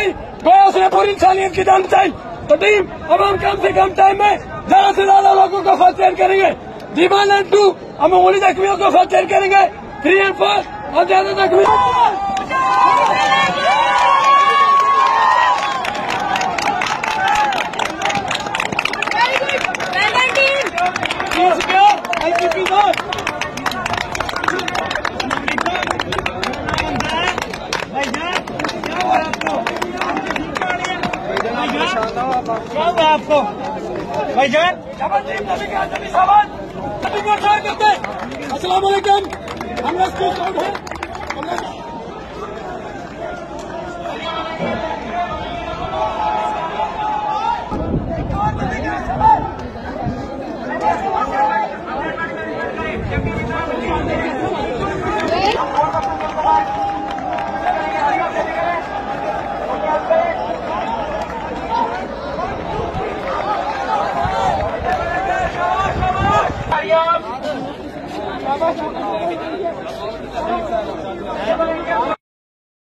भाई गया उसने पूरी इंसानियत की जान चाहिए तो टीम अब हम कम से कम टाइम में ज़्यादा से ज़्यादा लोगों को फ़र्स्ट एड करेंगे। डी वन एंड टू हम उंगली जख्मियों को फ़र्स्ट एड करेंगे। थ्री एंड फोर और ज़्यादा जख्मी। क्या आपको? भाईजान अस्सलाम वालेकुम हम रेस्क्यू स्क्वाड हैं? हमने हरिओम